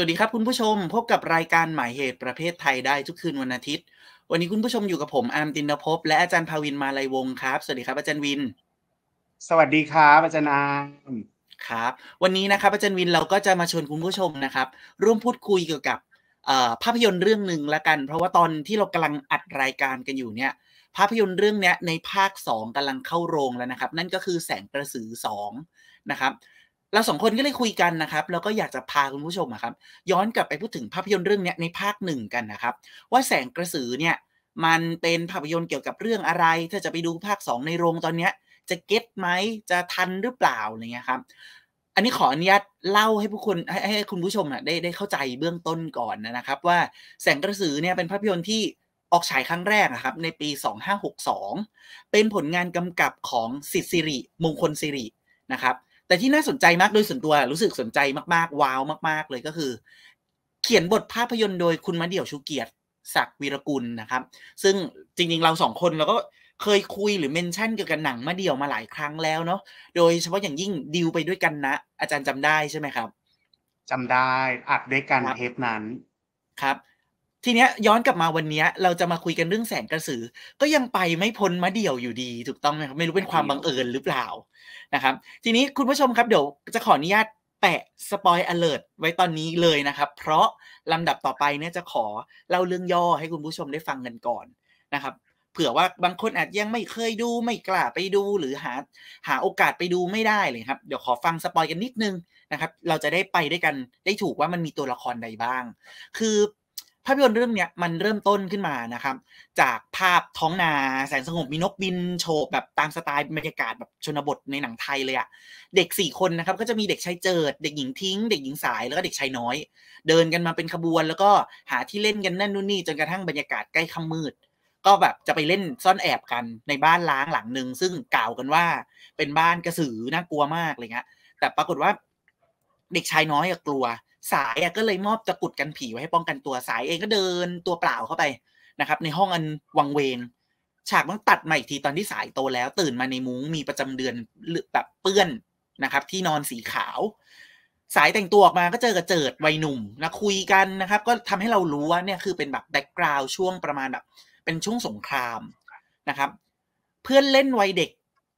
วัสดีครับคุณผู้ชมพบกับรายการหมายเหตุประเภทไทยได้ทุกคืนวันอาทิตย์ วันนี้คุณผู้ชมอยู่กับผมอาร์มตินภพและอาจารย์ภาวินมาลัยวงศ์ครับ สวัสดีครับอาจารย์วิน สวัสดีครับอาจารย์อาร์มครับวันนี้นะครับอาจารย์วินเราก็จะมาชวนคุณผู้ชมนะครับ ร่วมพูดคุยเกี่ยวกับภาพยนตร์เรื่องหนึ่งละกัน เพราะว่าตอนที่เรากำลังอัดรายการกันอยู่เนี่ยภาพยนตร์เรื่องนี้ในภาค 2กำลังเข้าโรงแล้วนะครับ นั่นก็คือแสงกระสือ2นะครับ เราสองคนก็เลยคุยกันนะครับ แล้วก็อยากจะพาคุณผู้ชมครับ ย้อนกลับไปพูดถึงภาพยนตร์เรื่องนี้ในภาคหนึ่งกันนะครับ ว่าแสงกระสือเนี่ยมันเป็นภาพยนตร์เกี่ยวกับเรื่องอะไร ถ้าจะไปดูภาค 2 ในโรงตอนเนี้ย จะเก็ตไหมจะทันหรือเปล่าอะไรเงี้ยครับ อันนี้ขออนุญาตเล่าให้ผู้คนให้ให้คุณผู้ชมอะได้ได้เข้าใจเบื้องต้นก่อนนะครับ ว่าแสงกระสือเนี่ยเป็นภาพยนตร์ที่ออกฉายครั้งแรกนะครับ ในปี 2562 เป็นผลงานกำกับของสิทธิสิริมงคลสิรินะครับ แต่ที่น่าสนใจมากโดยส่วนตัวรู้สึกสนใจมากๆ ว้าวมาก ๆ เลยก็คือ เขียนบทภาพยนตร์โดยคุณมาเดี่ยวชูเกียรติศักดิ์วีรกุลนะครับ ซึ่งจริง ๆ เราสองคนเราก็เคยคุยหรือเมนชั่นเกี่ยวกับหนังมาเดี่ยวมาหลายครั้งแล้วเนาะโดยเฉพาะอย่างยิ่งดิวไปด้วยกันนะ อาจารย์จำได้ใช่ไหมครับจำได้อัดด้วยกันเทปนั้นครับ ทีเนี้ยย้อนกลับมาวันนี้เราจะมาคุยกันเรื่องแสงกระสือ ก็ยังไปไม่พ้นมะเดี่ยวอยู่ดี ถูกต้องไหมครับไม่รู้เป็นความบังเอิญหรือเปล่า นะครับ ทีนี้คุณผู้ชมครับเดี๋ยวจะขออนุญาตแปะสปอยอเลอร์ไว้ตอนนี้เลยนะครับ เพราะลำดับต่อไปเนี่ยจะขอเล่าเรื่องย่อให้คุณผู้ชมได้ฟังกันก่อนนะครับเผื่อว่าบางคนอาจยังไม่เคยดูไม่กล้าไปดูหรือหาหาโอกาสไปดูไม่ได้เลยครับเดี๋ยวขอฟัง spoil กันนิดนึงนะครับ เราจะได้ไปด้วยกันได้ถูกว่ามันมีตัวละครใดบ้าง คือาพยนตร์เรื่องเนี้ยมันเริ่มต้นขึ้นมานะครับ จากภาพท้องนาแสนสงบมีนกบินโฉบแบบตามสไตล์บรรยากาศแบบชนบทในหนังไทยเลยอะเด็กสี่คนนะครับก็จะมีเด็กชายเจิด เด็กหญิงทิ้ง เด็กหญิงสายแล้วก็เด็กชายน้อย เดินกันมาเป็นขบวนแล้วก็หาที่เล่นกันนั่นนู่นนี่จนกระทั่งบรรยากาศใกล้ค่ำมืด ก็แบบจะไปเล่นซ่อนแอบกันในบ้านล้างหลังหนึ่งซึ่งกล่าวกันว่าเป็นบ้านกระสือน่ากลัวมากเลยเงี้ยแต่ปรากฏว่าเด็กชายน้อยกลัว สายก็เลยมอบตะกุดกันผีไว้ให้ป้องกันตัวสายเองก็เดินตัวเปล่าเข้าไปนะครับ ในห้องอันวังเวง ฉากต้องตัดมาอีกทีตอนที่สายโตแล้ว ตื่นมาในมุ้งมีประจำเดือนแบบเปื้อนนะครับ ที่นอนสีขาว สายแต่งตัวออกมาก็เจอกับเจิดวัยหนุ่มนะคุยกันนะครับ ก็ทำให้เรารู้ว่าเนี่ยคือเป็นแบบแบ็กกราวช่วงประมาณแบบเป็นช่วงสงครามนะครับ เพื่อนเล่นวัยเด็ก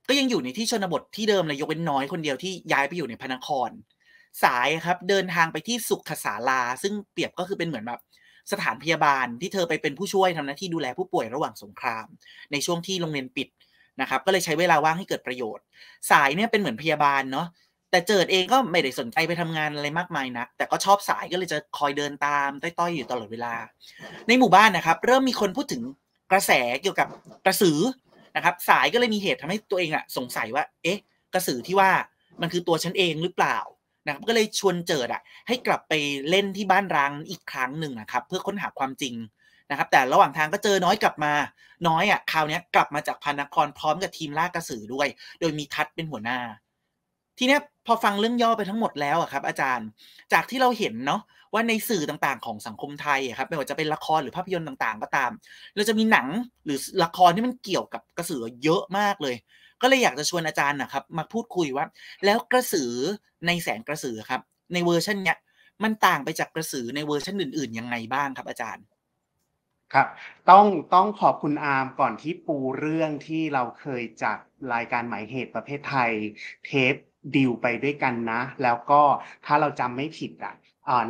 ก็ยังอยู่ในที่ชนบทที่เดิมเลยยกเว้นน้อยคนเดียวที่ย้ายไปอยู่ในพระนคร สายครับเดินทางไปที่สุขศาลา ซึ่งเปรียบก็คือเป็นเหมือนแบบสถานพยาบาลที่เธอไปเป็นผู้ช่วยทำหน้าที่ดูแลผู้ป่วยระหว่างสงคราม ในช่วงที่โรงเรียนปิดนะครับ ก็เลยใช้เวลาว่างให้เกิดประโยชน์ สายเนี่ยเป็นเหมือนพยาบาลเนาะแต่เจิดเองก็ไม่ได้สนใจไปทำงานอะไรมากมายนะแต่ก็ชอบสายก็เลยจะคอยเดินตามต้อยๆอยู่ตลอดเวลา ในหมู่บ้านนะครับ เริ่มมีคนพูดถึงกระแสเกี่ยวกับกระสือนะครับ สายก็เลยมีเหตุทำให้ตัวเองอะสงสัยว่า เอ๊ะ กระสือที่ว่ามันคือตัวฉันเองหรือเปล่า นะครับก็เลยชวนเจิดอะให้กลับไปเล่นที่บ้านร้างอีกครั้งหนึ่งนะครับเพื่อค้นหาความจริงนะครับแต่ระหว่างทางก็เจอน้อยกลับมาน้อยอะคราวนี้กลับมาจากพานครพร้อมกับทีมล่ากระสือด้วย โดยมีทัดเป็นหัวหน้า ทีนี้พอฟังเรื่องย่อไปทั้งหมดแล้วอะครับ อาจารย์จากที่เราเห็นเนาะว่าในสื่อต่างๆ ของสังคมไทยครับไม่ว่าจะเป็นละครหรือภาพยนตร์ต่างๆ ก็ตาม เราจะมีหนังหรือละครที่มันเกี่ยวกับกระสือเยอะมากเลย ก็เลยอยากจะชวนอาจารย์นะครับ มาพูดคุยว่า แล้วกระสือในแสงกระสือครับ ในเวอร์ชันเนี้ยมันต่างไปจากกระสือในเวอร์ชันอื่นๆยังไงบ้างครับอาจารย์ครับต้องต้องขอบคุณอาร์มก่อนที่ปูเรื่องที่เราเคยจัดรายการหมายเหตุประเพทไทย เทปดิวไปด้วยกันนะ แล้วก็ถ้าเราจำไม่ผิดอะ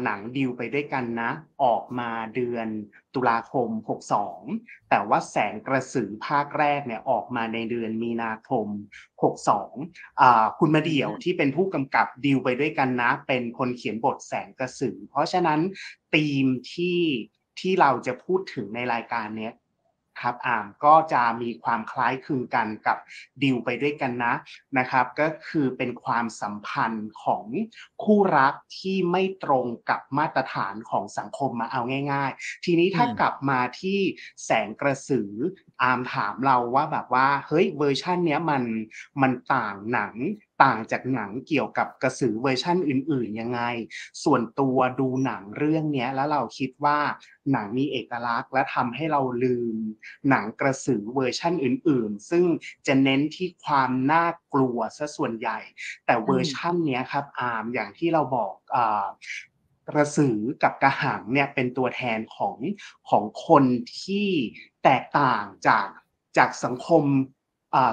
หนังดิวไปด้วยกันนะ ออกมาเดือนตุลาคม 62 แต่ว่าแสงกระสือภาคแรกเนี่ยออกมาในเดือนมีนาคม 62 คุณมาเดี่ยวที่เป็นผู้กำกับดิวไปด้วยกันนะ เป็นคนเขียนบทแสงกระสือ เพราะฉะนั้นธีมที่ที่เราจะพูดถึงในรายการเนี้ย ครับอ่ามก็จะมีความคล้ายคลึงกันกับดิวไปด้วยกันนะนะครับ ก็คือเป็นความสัมพันธ์ของคู่รักที่ไม่ตรงกับมาตรฐานของสังคมมาเอาง่าย ๆ ทีนี้ถ้ากลับมาที่แสงกระสืออามถามเราว่าแบบว่าเฮ้ยเวอร์ชันเนี้ยมันมันต่างหนังต่างจากหนังเกี่ยวกับกระสือเวอร์ชั่นอื่นๆยังไง ส่วนตัวดูหนังเรื่องนี้แล้วเราคิดว่าหนังมีเอกลักษณ์ และทำให้เราลืม หนังกระสือเวอร์ชั่นอื่น ๆ ซึ่งจะเน้นที่ความน่ากลัวซะส่วนใหญ่ แต่เวอร์ชั่นนี้ครับอาร์มอย่างที่เราบอกกระสือกับกระหังเนี่ยเป็นตัวแทนของของคนที่แตกต่างจากจากสังคม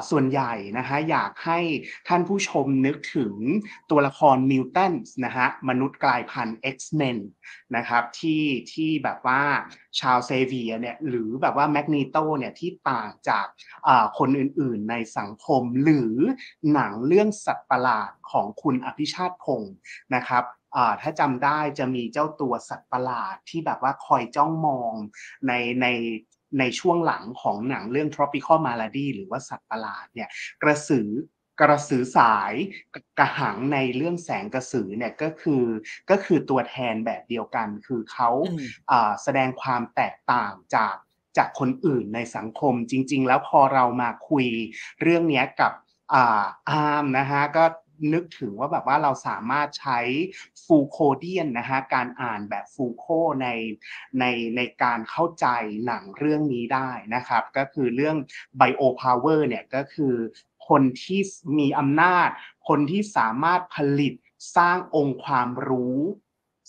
ส่วนใหญ่นะฮะอยากให้ท่านผู้ชมนึกถึงตัวละคร mutant นะฮะมนุษย์กลายพันธุ์ X-Men นะครับที่ที่แบบว่าชาวเซเวียเนี่ยหรือแบบว่าแมกนีโตเนี่ยที่ต่างจากคนอื่นๆในสังคม หรือหนังเรื่องสัตว์ประหลาดของคุณอภิชาติพงศ์นะครับถ้าจำได้จะมีเจ้าตัวสัตว์ประหลาดที่แบบว่าคอยจ้องมองในใน ในช่วงหลังของหนังเรื่อง tropical malady หรือว่าสัตว์ประหลาดเนี่ยกระสือกระสือสายกระหังในเรื่องแสงกระสือเนี่ยก็คือก็คือตัวแทนแบบเดียวกัน คือเขาแสดงความแตกต่างจากจากคนอื่นในสังคมจริง ๆ แล้วพอเรามาคุยเรื่องนี้กับอาร์มนะฮะก็ นึกถึงว่าแบบว่าเราสามารถใช้ฟูโคเดียนนะฮะการอ่านแบบฟูโคในในในการเข้าใจหนังเรื่องนี้ได้นะครับ ก็คือเรื่องไบโอพาวเวอร์เนี่ยก็คือคนที่มีอำนาจ คนที่สามารถผลิตสร้างองค์ความรู้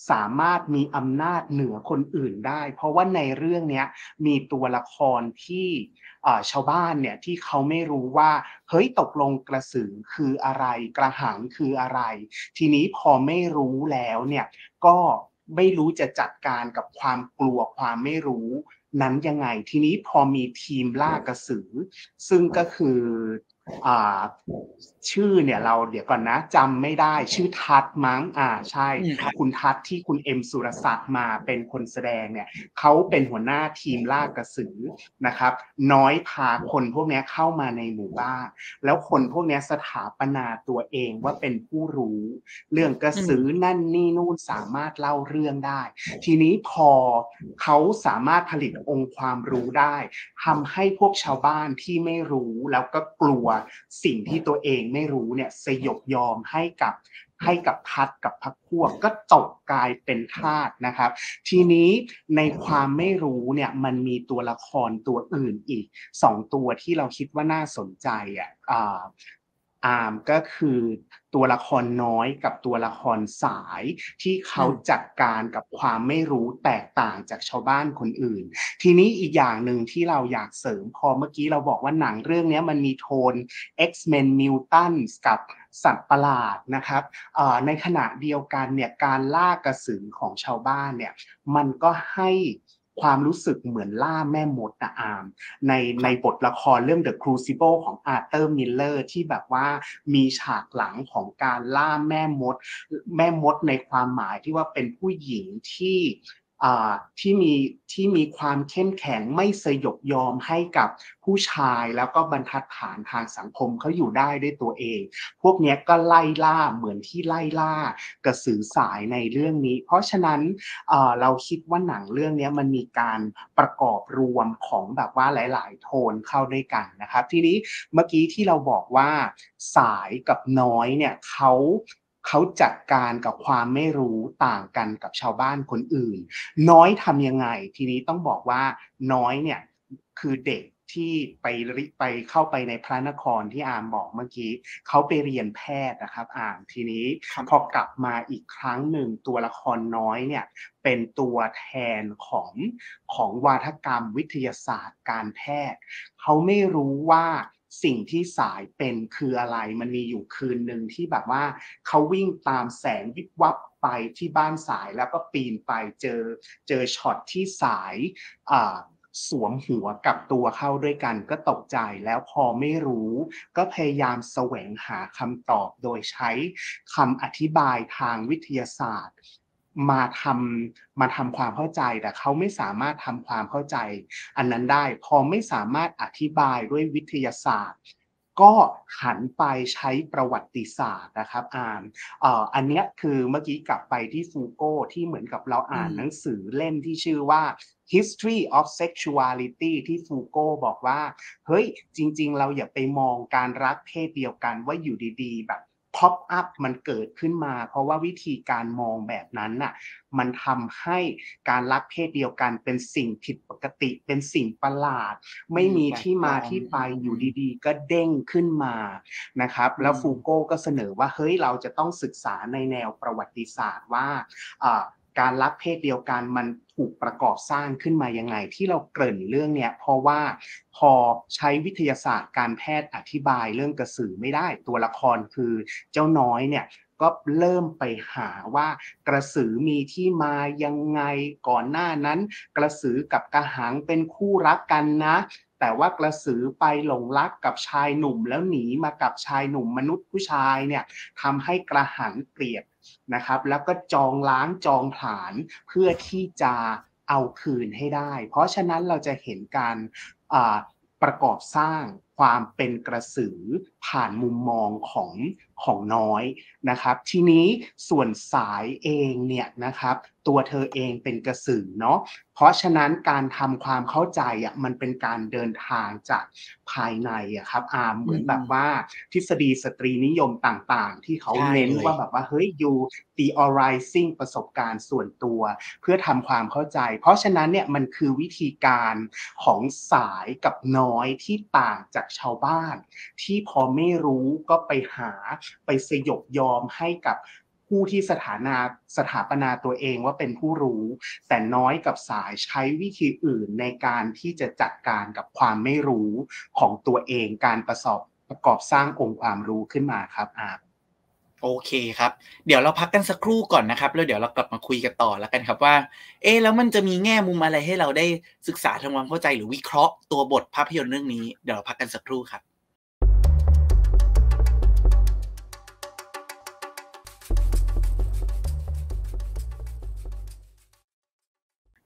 สามารถมีอำนาจเหนือคนอื่นได้ เพราะว่าในเรื่องนี้มีตัวละครที่ชาวบ้านเนี่ยที่เขาไม่รู้ว่าเฮ้ยตกลงกระสือคืออะไร กระหังคืออะไร ทีนี้พอไม่รู้แล้วเนี่ยก็ไม่รู้จะจัดการกับความกลัวความไม่รู้นั้นยังไง ทีนี้พอมีทีมล่ากระสือ ซึ่งก็คืออชื่อเนี่ยเราเดี๋ยวก่อนนะจำไม่ได้ชื่อทัศมั้งอ่าใช่คุณทัศที่คุณเอ็มสุรศักดิ์มาเป็นคนแสดงเนี่ยเขาเป็นหัวหน้าทีมล่ากระสือนะครับ น้อยพาคนพวกนี้เข้ามาในหมู่บ้านแล้วคนพวกนี้สถาปนาตัวเองว่าเป็นผู้รู้ เรื่องกระสือนั่นนี่นู่นสามารถเล่าเรื่องได้ ทีนี้พอเขาสามารถผลิตองค์ความรู้ได้ทำให้พวกชาวบ้านที่ไม่รู้แล้วก็กลัวสิ่งที่ตัวเองไม่รู้เนี่ยสยบยอมให้กับให้กับพัดกับพักพวกก็ตกกลายเป็นทาสนะครับ ทีนี้ในความไม่รู้เนี่ยมันมีตัวละครตัวอื่นอีกสองตัวที่เราคิดว่าน่าสนใจอะ อาร์มก็คือตัวละครน้อยกับตัวละครสาย ที่เขาจัดการกับความไม่รู้แตกต่างจากชาวบ้านคนอื่น ทีนี้อีกอย่างหนึ่งที่เราอยากเสริมพอเมื่อกี้เราบอกว่าหนังเรื่องนี้มันมีโทน X-Men Mutants กับสัตว์ประหลาดนะครับในขณะเดียวกันเนี่ยการล่ากระสือของชาวบ้านเนี่ยมันก็ให้ ความรู้สึกเหมือนล่าแม่มดนะอาร์มในในบทละครเรื่อง The Crucible ของอาร์เตอร์มิลเลอร์ที่แบบว่ามีฉากหลังของการล่าแม่มด แม่มดในความหมายที่ว่าเป็นผู้หญิงที่ ที่มีที่มีความเข้มแข็งไม่สยบยอมให้กับผู้ชายแล้วก็บรรทัดฐานทางสังคมเขาอยู่ได้ด้วยตัวเอง พวกนี้ก็ไล่ล่าเหมือนที่ไล่ล่ากระสือสายในเรื่องนี้ เพราะฉะนั้นเราคิดว่าหนังเรื่องนี้มันมีการประกอบรวมของแบบว่าหลาย ๆ โทนเข้าด้วยกันนะครับ ทีนี้เมื่อกี้ที่เราบอกว่าสายกับน้อยเนี่ยเขา เขาจัดการกับความไม่รู้ต่างกันกับชาวบ้านคนอื่น น้อยทำยังไง ทีนี้ต้องบอกว่าน้อยเนี่ยคือเด็กที่ไปไปเข้าไปในพระนครที่อามบอกเมื่อกี้เขาไปเรียนแพทย์นะครับอ่านทีนี้พอกลับมาอีกครั้งหนึ่งตัวละครน้อยเนี่ยเป็นตัวแทนของของวาทกรรมวิทยาศาสตร์การแพทย์เขาไม่รู้ว่า สิ่งที่สายเป็นคืออะไร มันมีอยู่คืนหนึ่งที่แบบว่าเขาวิ่งตามแสงวิบวับไปที่บ้านสายแล้วก็ปีนไปเจอเจอช็อตที่สายสวมหัวกับตัวเข้าด้วยกันก็ตกใจแล้วพอไม่รู้ ก็พยายามแสวงหาคำตอบโดยใช้คำอธิบายทางวิทยาศาสตร์ มาทำมาทำความเข้าใจ แต่เขาไม่สามารถทำความเข้าใจ อันนั้นได้พอไม่สามารถอธิบายด้วยวิทยาศาสตร์ ก็หันไปใช้ประวัติศาสตร์นะครับอ่านอันนี้คือเมื่อกี้กลับไปที่ฟูโกที่เหมือนกับเราอ่านหนังสือเล่มที่ชื่อว่า history of sexuality ที่ฟูโกบอกว่า เฮ้ย จริง ๆ เราอย่าไปมองการรักเพศเดียวกันว่าอยู่ดี ๆ แบบ pop up มันเกิดขึ้นมา เพราะว่าวิธีการมองแบบนั้นน่ะมันทำให้การรักเพศเดียวกันเป็นสิ่งผิดปกติ เป็นสิ่งประหลาด ไม่มีที่มาที่ไปอยู่ดีๆ ก็เด้งขึ้นมานะครับ แล้วฟูโก้ก็เสนอว่าเฮ้ยเราจะต้องศึกษาในแนวประวัติศาสตร์ว่า การรักเพศเดียวกันมันถูกประกอบสร้างขึ้นมายังไง ที่เราเกริ่นเรื่องเนี้ยเพราะว่าพอใช้วิทยาศาสตร์การแพทย์อธิบายเรื่องกระสือไม่ได้ตัวละครคือเจ้าน้อยเนี่ยก็เริ่มไปหาว่ากระสือมีที่มายังไงก่อนหน้านั้น กระสือกับกระหังเป็นคู่รักกันนะ แต่ว่ากระสือไปหลงรักกับชายหนุ่มแล้วหนีมากับชายหนุ่มมนุษย์ผู้ชายเนี่ยทำให้กระหังเกลียด นะครับ แล้วก็จองล้างจองผลาญเพื่อที่จะเอาคืนให้ได้ เพราะฉะนั้นเราจะเห็นการประกอบสร้างความเป็นกระสือผ่านมุมมองของของน้อยนะครับ ทีนี้ส่วนสายเองเนี่ยนะครับ ตัวเธอเองเป็นกระสือเนาะเพราะฉะนั้นการทำความเข้าใจอะมันเป็นการเดินทางจากภายในอะครับอาร์มเหมือนแบบว่าทฤษฎีสตรีนิยมต่างๆ ที่เขาเน้นว่าแบบว่าเฮ้ยอยู่ theorizing ประสบการณ์ส่วนตัว เพื่อทำความเข้าใจ เพราะฉะนั้นเนี่ยมันคือวิธีการของสายกับน้อยที่ต่างจากชาวบ้าน ที่พอไม่รู้ก็ไปหาไปสยบยอมให้กับผู้ที่สถานาสถาปนาตัวเองว่าเป็นผู้รู้ แต่น้อยกับสายใช้วิธีอื่นในการที่จะจัดการกับความไม่รู้ของตัวเองการประสอบประกอบสร้างองค์ความรู้ขึ้นมาครับอา โอเคครับ เดี๋ยวเราพักกันสักครู่ก่อนนะครับ แล้วเดี๋ยวเรากลับมาคุยกันต่อแล้วกันครับว่า เอ๊แล้วมันจะมีแง่มุมอะไรให้เราได้ศึกษาทำความเข้าใจหรือวิเคราะห์ตัวบทภาพยนตร์เรื่องนี้ เดี๋ยวเราพักกันสักครู่ครับ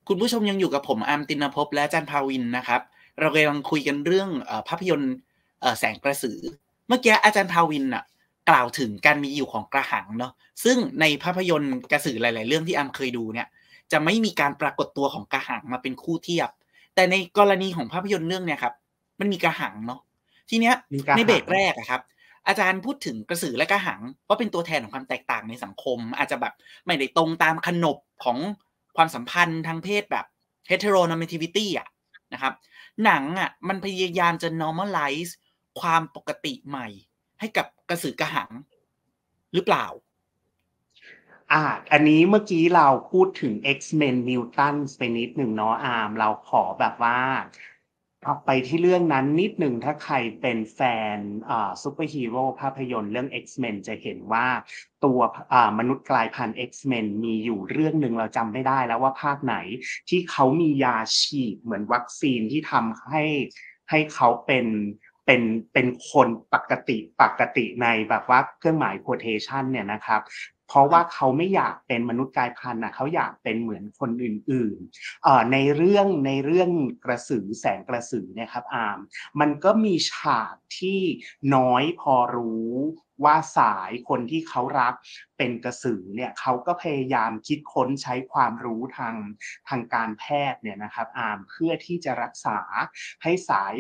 คุณผู้ชมยังอยู่กับผมอาร์มตินภพและจารย์ภาวินนะครับ เรากำลังคุยกันเรื่องภาพยนตร์แสงกระสือ เมื่อกี้อาจารย์ภาวินอะ กล่าวถึงการมีอยู่ของกระหังเนาะซึ่งในภาพยนตร์กระสือหลาย ๆ เรื่องที่อาร์มเคยดูเนี่ย จะไม่มีการปรากฏตัวของกระหังมาเป็นคู่เทียบ แต่ในกรณีของภาพยนตร์เรื่องเนี่ยครับ มันมีกระหังเนาะทีเนี้ยในเบรกแรกอะครับ อาจารย์พูดถึงกระสือและกระหังว่าเป็นตัวแทนของความแตกต่างในสังคม อาจจะแบบไม่ได้ตรงตามขนบของความสัมพันธ์ทางเพศแบบ heteronormativity อะนะครับ หนังอะมันพยายามจะ normalize ความปกติใหม่ ให้กับกระสือกระหังหรือเปล่า อ่า อันนี้เมื่อกี้เราพูดถึง X-Men Mutants ไปนิดหนึ่งเนาะอาร์มเราขอแบบว่าออกไปที่เรื่องนั้นนิดหนึ่งถ้าใครเป็นแฟนซูเปอร์ฮีโร่ภาพยนตร์เรื่อง X-Men จะเห็นว่าตัวมนุษย์กลายพันธุ์ X-Men มีอยู่เรื่องหนึ่งเราจำไม่ได้แล้วว่าภาคไหนที่เขามียาฉีดเหมือนวัคซีนที่ทำให้ให้เขาเป็น เป็นเป็นคนปกติปกติในแบบว่าเครื่องหมาย quotation เนี่ยนะครับเพราะว่าเขาไม่อยากเป็นมนุษย์กายพันธุ์นะเขาอยากเป็นเหมือนคนอื่นๆในเรื่องในเรื่องกระสือแสงกระสือเนี่ยครับอาร์มมันก็มีฉากที่น้อยพอรู้ว่าสายคนที่เขารักเป็นกระสือเนี่ยเขาก็พยายามคิดค้นใช้ความรู้ทางทางการแพทย์เนี่ยนะครับอาร์มเพื่อที่จะรักษาให้สาย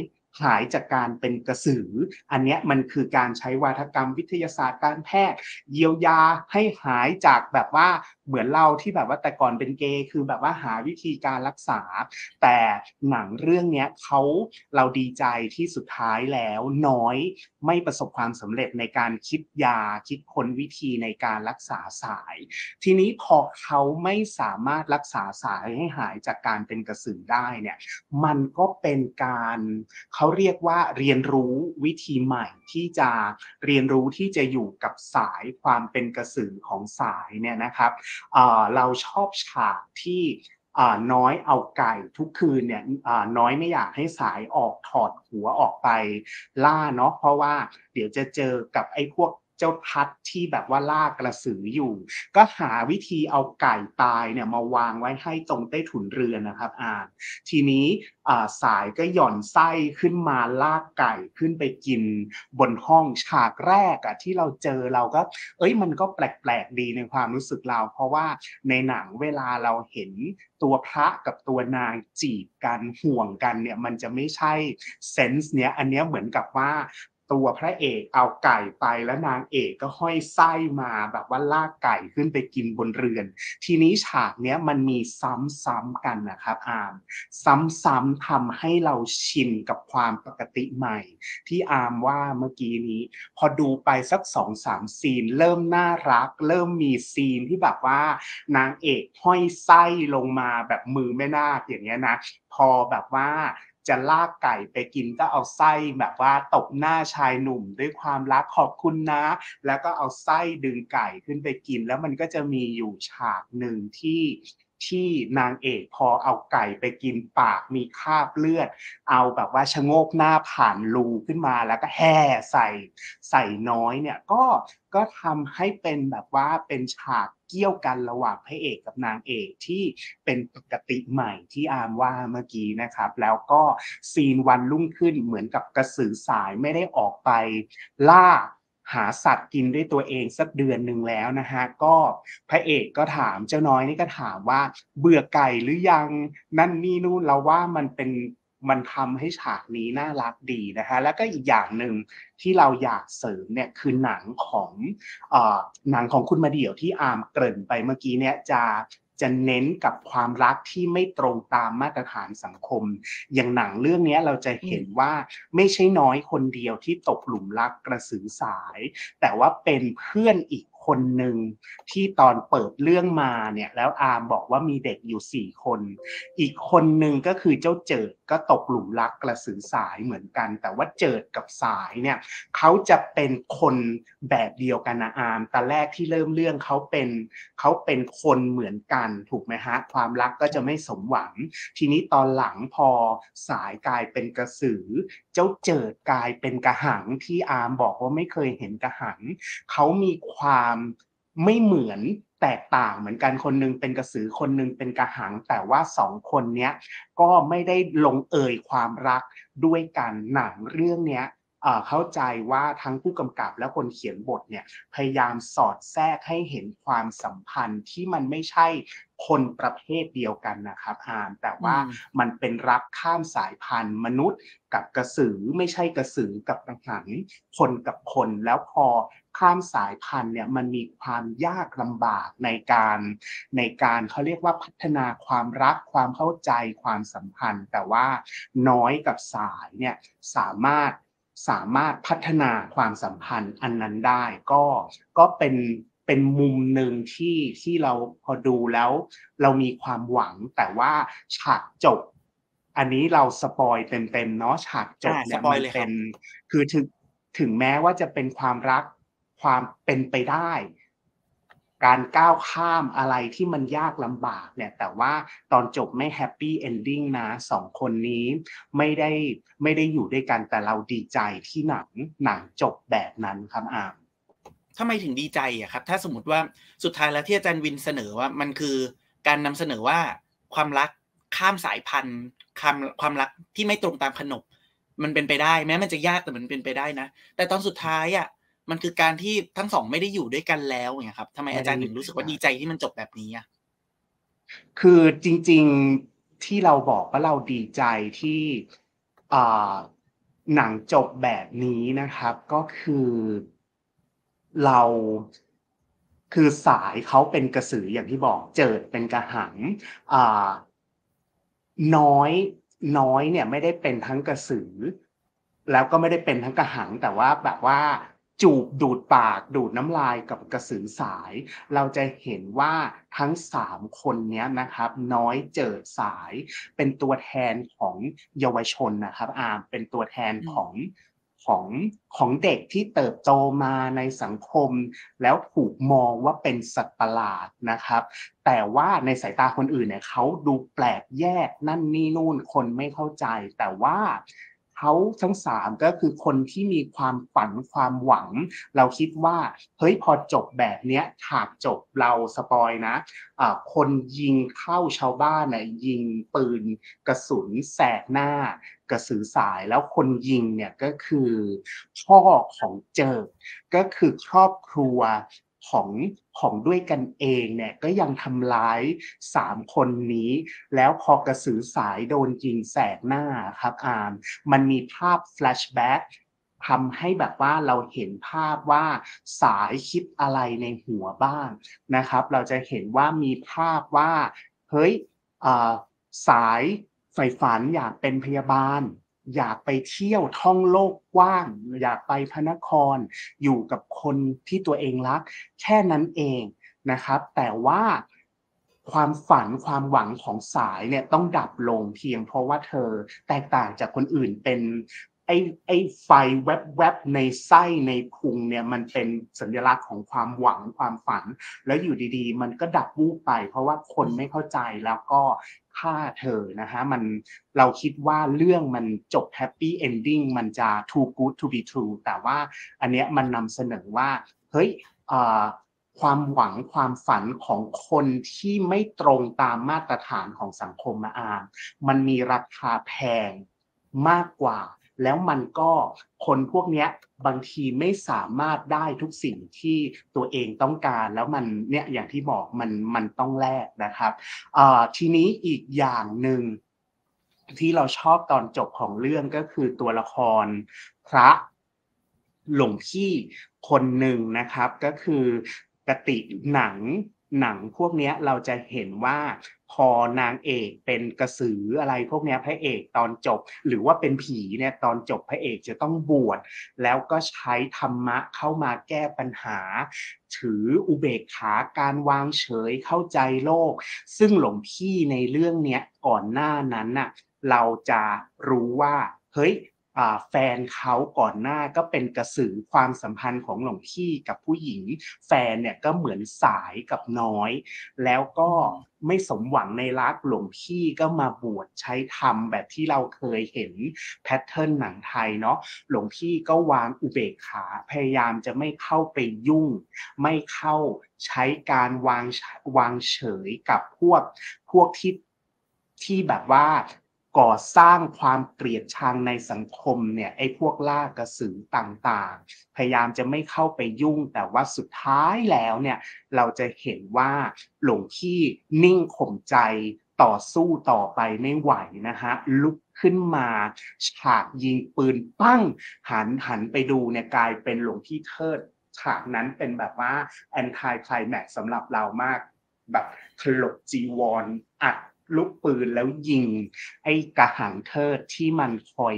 หายจากการเป็นกระสือ อันนี้มันคือการใช้วาทกรรมวิทยาศาสตร์การแพทย์ เยียวยาให้หายจากแบบว่า เหมือนเราที่แบบว่าแต่ก่อนเป็นเกย์คือแบบว่าหาวิธีการรักษา แต่หนังเรื่องนี้เขาเราดีใจที่สุดท้ายแล้วน้อยไม่ประสบความสำเร็จในการคิดยาคิดค้นวิธีในการรักษาสาย ทีนี้พอเขาไม่สามารถรักษาสายให้หายจากการเป็นกระสือได้เนี่ยมันก็เป็นการเขาเรียกว่าเรียนรู้วิธีใหม่ที่จะเรียนรู้ที่จะอยู่กับสายความเป็นกระสือของสายเนี่ยนะครับเราชอบฉากที่น้อยเอาไก่ทุกคืนเนี่ยน้อยไม่อยากให้สายออกถอดหัวออกไปล่าเนาะเพราะว่าเดี๋ยวจะเจอกับไอ้พวก เจ้าทัดที่แบบว่าลากกระสืออยู่ ก็หาวิธีเอาไก่ตายเนี่ยมาวางไว้ให้ตรงใต้ถุนเรือนนะครับอ่าทีนี้สายก็หย่อนไส้ขึ้นมาลากไก่ขึ้นไปกินบนห้องฉากแรกอะที่เราเจอเราก็ เอ้ยมันก็แปลกๆดีในความรู้สึกเรา เพราะว่าในหนังเวลาเราเห็นตัวพระกับตัวนางจีบกันห่วงกันเนี่ยมันจะไม่ใช่เซนส์เนี้ยอันเนี้ยเหมือนกับว่า ตัวพระเอกเอาไก่ไปแล้วนางเอกก็ห้อยไส้มาแบบว่าลากไก่ขึ้นไปกินบนเรือน ทีนี้ฉากเนี้ยมันมีซ้ำๆกันนะครับอามซ้ำๆทำให้เราชินกับความปกติใหม่ ที่อามว่าเมื่อกี้นี้ พอดูไปสักสองสามซีน เริ่มน่ารัก เริ่มมีซีนที่แบบว่านางเอกห้อยไส้ลงมาแบบมือแม่นาคอย่างเงี้ยนะพอแบบว่า จะลากไก่ไปกินก็เอาไส้แบบว่าตบหน้าชายหนุ่มด้วยความรักขอบคุณนะ แล้วก็เอาไส้ดึงไก่ขึ้นไปกิน แล้วมันก็จะมีอยู่ฉากหนึ่งที่ ที่นางเอกพอเอาไก่ไปกินปากมีคราบเลือด เอาแบบว่าชะโงกหน้าผ่านรูขึ้นมาแล้วก็แห่ใส่ใส่น้อยเนี่ยก็ก็ทำให้เป็นแบบว่าเป็นฉากเกี่ยวกันระหว่างพระเอกกับนางเอกที่เป็นปกติใหม่ที่อามว่าเมื่อกี้นะครับ แล้วก็ซีนวันรุ่งขึ้นเหมือนกับกระสือสายไม่ได้ออกไปล่า หาสัตว์กินด้วยตัวเองสักเดือนหนึ่งแล้วนะฮะก็พระเอกก็ถามเจ้าน้อยนี่ก็ถามว่าเบื่อไก่หรือยังนั่นนี่นู่นเราว่ามันเป็นมันทำให้ฉากนี้น่ารักดีนะฮะแล้วก็อีกอย่างหนึ่งที่เราอยากเสริมเนี่ยคือหนังของเอ่อหนังของคุณมาเดี่ยวที่อามเกริ่นไปเมื่อกี้เนี่ยจะ จะเน้นกับความรักที่ไม่ตรงตามมาตรฐานสังคม อย่างหนังเรื่องนี้เราจะเห็นว่าไม่ใช่น้อยคนเดียวที่ตกหลุมรักกระสือสาย แต่ว่าเป็นเพื่อนอีกคนหนึ่งที่ตอนเปิดเรื่องมาเนี่ยแล้วอาร์มบอกว่ามีเด็กอยู่สี่คน อีกคนหนึ่งก็คือเจ้าเจิดก็ตกหลุมรักกระสือสายเหมือนกัน แต่ว่าเจิดกับสายเนี่ยเขาจะเป็นคนแบบเดียวกันนะอามแต่แรกที่เริ่มเรื่องเขาเป็นเขาเป็นคนเหมือนกันถูกไหมฮะความรักก็จะไม่สมหวัง ทีนี้ตอนหลังพอสายกลายเป็นกระสือ เจ้าเจิดกลายเป็นกระหังที่อามบอกว่าไม่เคยเห็นกระหังเขามีความไม่เหมือน แตกต่างเหมือนกันคนหนึงเป็นกระสือคนหนึงเป็นกระหัง แต่ว่าสองคนเนี้ยก็ไม่ได้ลงเอยความรักด้วยกันหนังเรื่องเนี้ย เอ่อเข้าใจว่าทั้งผู้กำกับและคนเขียนบทเนี่ยพยายามสอดแทรกให้เห็นความสัมพันธ์ที่มันไม่ใช่คนประเภทเดียวกันนะครับอามแต่ว่าอืมมันเป็นรักข้ามสายพันธุ์ มนุษย์กับกระสือไม่ใช่กระสือกับกระหังคนกับคนแล้วพอข้ามสายพันธุ์เนี่ยมันมีความยากลำบากในการในการเขาเรียกว่าพัฒนาความรักความเข้าใจความสัมพันธ์ แต่ว่าน้อยกับสายเนี่ยสามารถ สามารถพัฒนาความสัมพันธ์อันนั้นได้ ก็ก็เป็นเป็นมุมหนึ่งที่ที่เราพอดูแล้ว เรามีความหวังแต่ว่าฉากจบ อันนี้เรา spoil เต็มๆเนาะฉากจบอ่าเนี่ย spoil มันเลยครับเป็นคือถึงถึงแม้ว่าจะเป็นความรักความเป็นไปได้ การก้าวข้ามอะไรที่มันยากลำบากเนี่ยแต่ว่าตอนจบไม่ happy ending นะสองคนนี้ไม่ได้ไม่ได้อยู่ด้วยกันแต่เราดีใจที่หนังหนังจบแบบนั้นครับอาร์มทำไมถึงดีใจอะครับ ถ้าสมมติว่าสุดท้ายแล้วที่อาจารย์วินเสนอว่ามันคือการนำเสนอว่าความรักข้ามสายพันธุ์ความความรักที่ไม่ตรงตามขนบ มันเป็นไปได้แม้มันจะยากแต่มันเป็นไปได้นะ แต่ตอนสุดท้ายอะ มันคือการที่ทั้งสองไม่ได้อยู่ด้วยกันแล้วเนี่ยครับทำไมอาจารย์ถึงรู้สึกว่าดีใจที่มันจบแบบนี้อะคือจริง ๆที่เราบอกว่าเราดีใจที่อ่าหนังจบแบบนี้นะครับ ก็คือเราคือสายเขาเป็นกระสืออย่างที่บอกเจิดเป็นกระหังอ่าน้อยน้อยเนี่ยไม่ได้เป็นทั้งกระสือ แล้วก็ไม่ได้เป็นทั้งกระหังแต่ว่าแบบว่า จูบดูดปากดูดน้ำลายกับกระสือสาย เราจะเห็นว่าทั้งสามคนนี้นะครับ น้อยเจิดสาย เป็นตัวแทนของเยาวชนนะครับอามเป็นตัวแทนของของของเด็กที่เติบโตมาในสังคม แล้วถูกมองว่าเป็นสัตว์ประหลาดนะครับ แต่ว่าในสายตาคนอื่นเนี่ยเขาดูแปลกแยกนั่นนี่นู่นคนไม่เข้าใจ แต่ว่า เขาทั้งสามก็คือคนที่มีความฝันความหวัง เราคิดว่าเฮ้ยพอจบแบบเนี้ยฉากจบเราสปอยนะอ่าคนยิงเข้าชาวบ้านน่ะยิงปืนกระสุนแสกหน้ากระสือสายแล้วคนยิงเนี่ยก็คือพ่อของเจิดก็คือครอบครัว ของของด้วยกันเองเนี่ยก็ยังทำร้ายสามคนนี้ แล้วพอกระสือสายโดนยิงแสกหน้าครับอามมันมีภาพแฟลชแบ็กทำให้แบบว่าเราเห็นภาพว่าสายคิดอะไรในหัวบ้างนะครับ เราจะเห็นว่ามีภาพว่าเฮ้ยสายใฝ่ฝันอยากเป็นพยาบาล อยากไปเที่ยวท่องโลกกว้าง อยากไปพระนคร อยู่กับคนที่ตัวเองรัก แค่นั้นเองนะครับ แต่ว่าความฝันความหวังของสายเนี่ยต้องดับลงเพียงเพราะว่าเธอแตกต่างจากคนอื่นเป็น ไอ้ไอ้ไฟแวบๆในไส้ในพุงเนี่ยมันเป็นสัญลักษณ์ของความหวังความฝัน แล้วอยู่ดีๆ มันก็ดับวูบไป เพราะว่าคนไม่เข้าใจแล้วก็ฆ่าเธอนะฮะมันเราคิดว่าเรื่องมันจบ happy ending มันจะ too good to be true แต่ว่าอันเนี้ยมันนำเสนอว่าเฮ้ยความหวังความฝันของคนที่ไม่ตรงตามมาตรฐานของสังคมนะอาร์มมันมีราคาแพงมากกว่า แล้วมันก็คนพวกนี้บางทีไม่สามารถได้ทุกสิ่งที่ตัวเองต้องการ แล้วมันเนี่ยอย่างที่บอกมันมันต้องแลกนะครับทีนี้อีกอย่างหนึ่งที่เราชอบตอนจบของเรื่องก็คือตัวละครพระหลวงพี่คนหนึ่งนะครับ ก็คือกติหนัง หนังพวกนี้เราจะเห็นว่าพอนางเอกเป็นกระสืออะไรพวกนี้พระเอกตอนจบ หรือว่าเป็นผีเนี่ยตอนจบพระเอกจะต้องบวชแล้วก็ใช้ธรรมะเข้ามาแก้ปัญหา ถืออุเบกขาการวางเฉยเข้าใจโลก ซึ่งหลวงพี่ในเรื่องเนี้ยก่อนหน้านั้นน่ะเราจะรู้ว่าเฮ้ย แฟนเขาก่อนหน้าก็เป็นกระสือความสัมพันธ์ของหลวงพี่กับผู้หญิง แฟนเนี่ยก็เหมือนสายกับน้อย แล้วก็ไม่สมหวังในรักหลวงพี่ก็มาบวชใช้ธรรมแบบที่เราเคยเห็นแพทเทิร์นหนังไทยเนาะหลวงพี่ก็วางอุเบกขา พยายามจะไม่เข้าไปยุ่ง ไม่เข้าใช้การวางวางเฉยกับพวกพวกที่ที่แบบว่า ก่อสร้างความเกลียดชังในสังคมเนี่ยไอ้พวกล่ากระสือต่างๆ พยายามจะไม่เข้าไปยุ่งแต่ว่าสุดท้ายแล้วเนี่ยเราจะเห็นว่าหลวงพี่นิ่งข่มใจต่อสู้ต่อไปไม่ไหวนะฮะลุกขึ้นมาฉากยิงปืนปั้งหันหันไปดูเนี่ยกลายเป็นหลวงพี่เทิดฉากนั้นเป็นแบบว่าแอนตี้ไคลแม็กสำหรับเรามาก แบบถลกจีวรอัด ลูกปืนแล้วยิง ไอ้กระหังเทิดที่มันคอย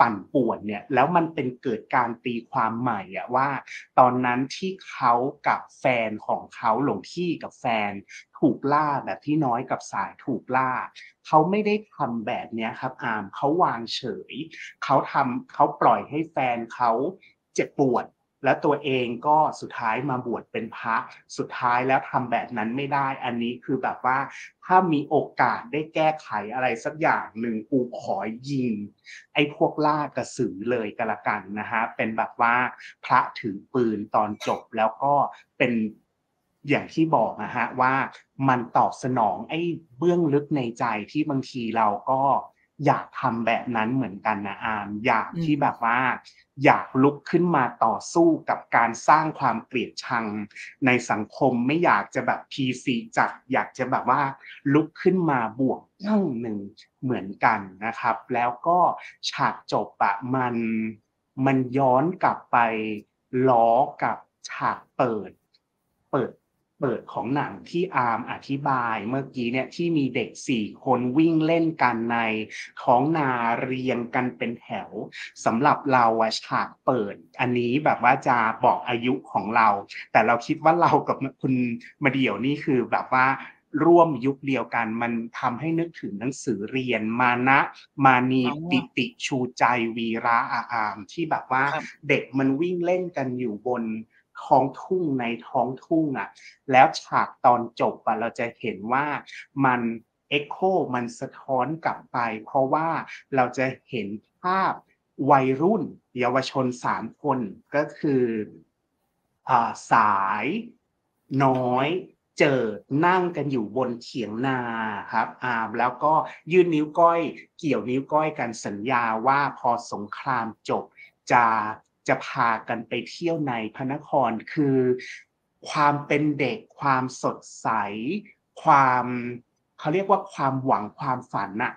ปั่นป่วนเนี่ย แล้วมันเป็นเกิดการตีความใหม่อะว่า ตอนนั้นที่เขากับแฟนของเขาหลงที่กับแฟน ถูกล่าแบบที่น้อยกับสายถูกล่า เขาไม่ได้ทำแบบนี้ครับอามเขาวางเฉย เขาทำเขาปล่อยให้แฟนเขาเจ็บปวด แล้วตัวเองก็สุดท้ายมาบวชเป็นพระสุดท้ายแล้วทำแบบนั้นไม่ได้ อันนี้คือแบบว่าถ้ามีโอกาสได้แก้ไขอะไรสักอย่างหนึ่งกูขอยิง ไอ้พวกล่ากระสือเลยก็แล้วกันนะฮะเป็นแบบว่าพระถือปืนตอนจบแล้วก็เป็นอย่างที่บอกนะฮะว่ามันตอบสนองไอ้เบื้องลึกในใจที่บางทีเราก็ อยากทำแบบนั้นเหมือนกันนะอามอยากที่แบบว่า อยากลุกขึ้นมาต่อสู้กับการสร้างความเกลียดชังในสังคมไม่อยากจะแบบพีซีจัดอยากจะแบบว่า ลุกขึ้นมาบวกยั่งหนึ่งเหมือนกันนะครับ แล้วก็ฉากจบอะมันมันย้อนกลับไปล้อกับฉากเปิด เปิด เปิดของหนังที่อาร์มอธิบายเมื่อกี้เนี่ยที่มีเด็กสี่คนวิ่งเล่นกันในท้องนาเรียงกันเป็นแถวสำหรับเราอะฉากเปิด อันนี้แบบว่าจะบอกอายุของเรา แต่เราคิดว่าเรากับคุณมาเดี่ยวนี่คือแบบว่าร่วมยุคเดียวกันมันทำให้นึกถึงหนังสือเรียนมานะมานีปิติชูใจวีระอาอามที่แบบว่าเด็กมันวิ่งเล่นกันอยู่บน ท้องทุ่งในท้องทุ่งอะ แล้วฉากตอนจบอะเราจะเห็นว่ามันเอ็กโคมันสะท้อนกลับไป เพราะว่าเราจะเห็นภาพวัยรุ่นเยาวชนสามคนก็คืออสายน้อยเจอนั่งกันอยู่บนเขียงนาครับอ่าแล้วก็ยื่นนิ้วก้อย เกี่ยวนิ้วก้อยกันสัญญาว่าพอสงครามจบจะ จะพากันไปเที่ยวในพระนครคือ ความเป็นเด็ก ความสดใส ความเขาเรียกว่าความหวังความฝันน่ะ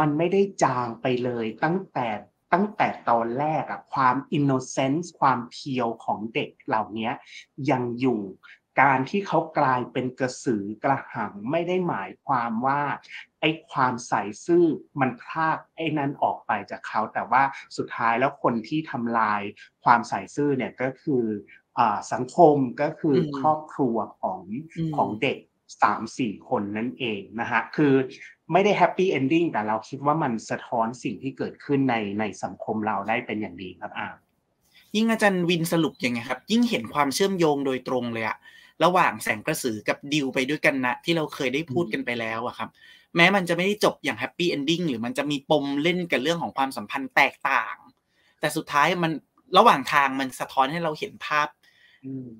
มันไม่ได้จางไปเลยตั้งแต่ตั้งแต่ตอนแรกอะความอินโนเซนส์ความเพียวของเด็กเหล่านี้ยังอยู่ การที่เขากลายเป็นกระสือกระหังไม่ได้หมายความว่าไอ้ความใส่ซื่อมันพลากไอ้นั้นออกไปจากเขา แต่ว่าสุดท้ายแล้วคนที่ทำลายความใส่ซื่อเนี่ยก็คืออสังคมก็คือครอบครัวของของเด็กสามสี่คนนั่นเองนะฮะคือไม่ได้ happy ending แต่เราคิดว่ามันสะท้อนสิ่งที่เกิดขึ้นในในสังคมเราได้เป็นอย่างดีครับอายิ่งอาจารย์วินสรุปยังไงครับ ยิ่งเห็นความเชื่อมโยงโดยตรงเลยอะ ระหว่างแสงกระสือกับดิวไปด้วยกันนะที่เราเคยได้พูดกันไปแล้วอะครับ แม้มันจะไม่ได้จบอย่าง happy ending หรือมันจะมีปมเล่นกับเรื่องของความสัมพันธ์แตกต่าง แต่สุดท้ายมันระหว่างทางมันสะท้อนให้เราเห็นภาพ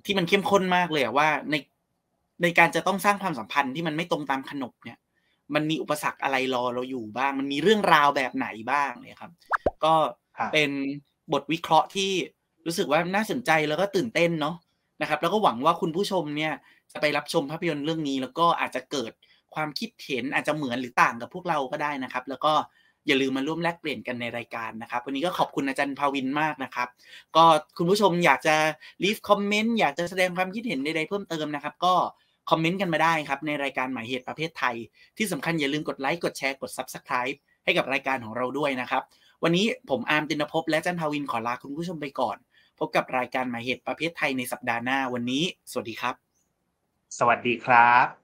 ที่มันเข้มข้นมากเลยว่าในในการจะต้องสร้างความสัมพันธ์ที่มันไม่ตรงตามขนบเนี่ย มันมีอุปสรรคอะไรรอเราอยู่บ้าง มันมีเรื่องราวแบบไหนบ้างเนี่ยครับ ก็เป็นบทวิเคราะห์ที่รู้สึกว่าน่าสนใจแล้วก็ตื่นเต้นเนาะ นะครับ แล้วก็หวังว่าคุณผู้ชมเนี่ยจะไปรับชมภาพยนตร์เรื่องนี้ แล้วก็อาจจะเกิดความคิดเห็นอาจจะเหมือนหรือต่างกับพวกเราก็ได้นะครับ แล้วก็อย่าลืมมาร่วมแลกเปลี่ยนกันในรายการนะครับ วันนี้ก็ขอบคุณอาจารย์ภาวินมากนะครับ ก็คุณผู้ชมอยากจะ leave comment อยากจะแสดงความคิดเห็นใดๆเพิ่มเติมนะครับ ก็คอมเมนต์กันมาได้ครับ ในรายการหมายเหตุประเพทไทย ที่สำคัญอย่าลืมกดไลค์กดแชร์กด Subscribe ให้กับรายการของเราด้วยนะครับ วันนี้ผมอาร์มตินภพและจันทาวินขอลาคุณผู้ชมไปก่อน พบกับรายการหมายเหตุประเพทไทยในสัปดาห์หน้าวันนี้ สวัสดีครับ สวัสดีครับ